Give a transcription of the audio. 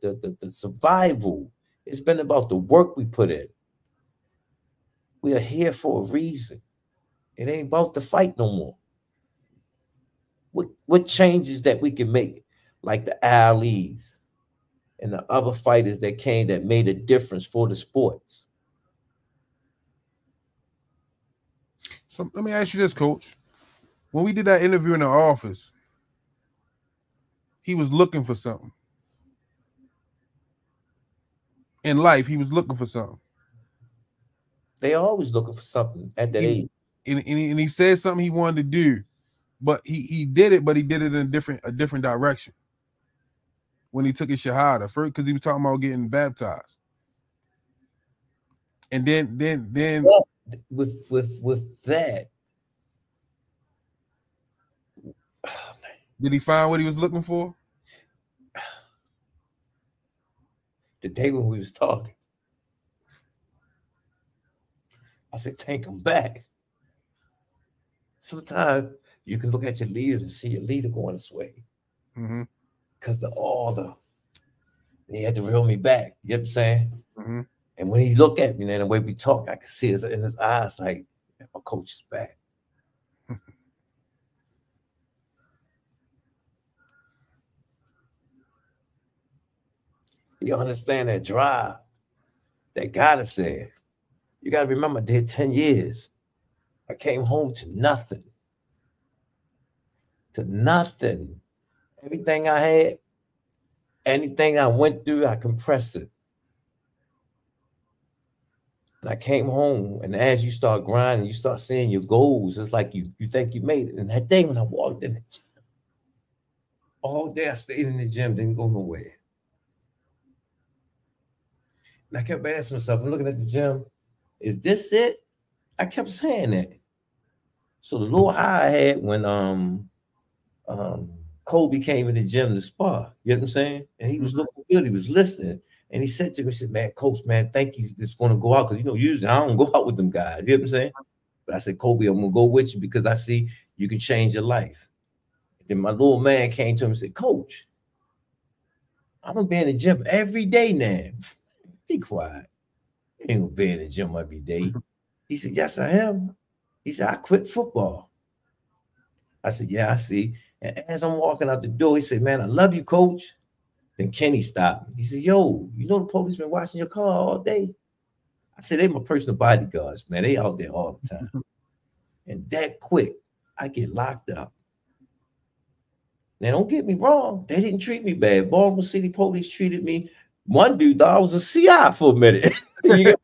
the, the, the survival. It's been about the work we put in. We are here for a reason. It ain't about the fight no more. What what changes that we can make, like the Ali's and the other fighters that came that made a difference for the sports. So let me ask you this, coach. When we did that interview in the office, he was looking for something. In life, he was looking for something. They always looking for something at that age. And, and, he, and he said something he wanted to do, but he he did it, but he did it in a different a different direction. When he took his shahada, first because he was talking about getting baptized, and then then then Well, with with with that, did he find what he was looking for? The day when we was talking, I said, take them back. Sometimes you can look at your leader and see your leader going this way Mm-hmm. because the all the he had to reel me back. You know what I'm saying? Mhm. And when he looked at me, then the way we talk, I could see it in his eyes, like my coach is back. You understand that drive that got us there. You got to remember, I did 10 years. I came home to nothing. To nothing. Everything I had, anything I went through, I compressed it. And I came home, and as you start grinding, you start seeing your goals. It's like you you think you made it. And that day when I walked in the gym, all day I stayed in the gym, didn't go nowhere. And I kept asking myself, I'm looking at the gym, is this it? I kept saying that. So the little high I had when um um Kobe came in the gym to spar, you know what I'm saying? And he was looking good, he was listening. And he said to me, he said, Man, coach, man, thank you. It's gonna go out because you know, usually I don't go out with them guys, you know what I'm saying? But I said, Kobe, I'm gonna go with you because I see you can change your life. Then my little man came to him and said, Coach, I'm gonna be in the gym every day now. Be quiet. You ain't gonna be in the gym every day. Mm-hmm. He said, Yes, I am. He said, I quit football. I said, Yeah, I see. And as I'm walking out the door, he said, Man, I love you, coach. Then Kenny stopped me. He said, Yo, you know the police been watching your car all day? I said, They my personal bodyguards, man. They out there all the time. Mm-hmm. and that quick, I get locked up. Now, don't get me wrong, they didn't treat me bad. Baltimore City police treated me. One dude thought I was a CI for a minute. You